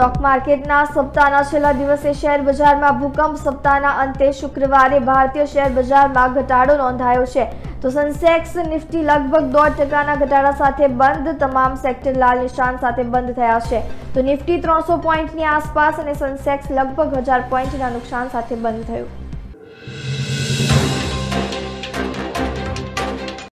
Stock માર્કેટના સપ્તાહના છેલ્લા દિવસે શેર બજારમાં ભૂકંપ. સપ્તાહના અંતે શુક્રવારે ભારતીય શેર બજારમાં ઘટાડો નોંધાયો છે. તો સેન્સેક્સ નિફ્ટી લગભગ દોઢ ટકાના ઘટાડા સાથે બંધ. તમામ સેક્ટર લાલ નિશાન સાથે બંધ થયા છે. તો નિફ્ટી ત્રણસો પોઈન્ટની આસપાસ અને સેન્સેક્સ લગભગ હજાર પોઈન્ટના નુકસાન સાથે બંધ થયું.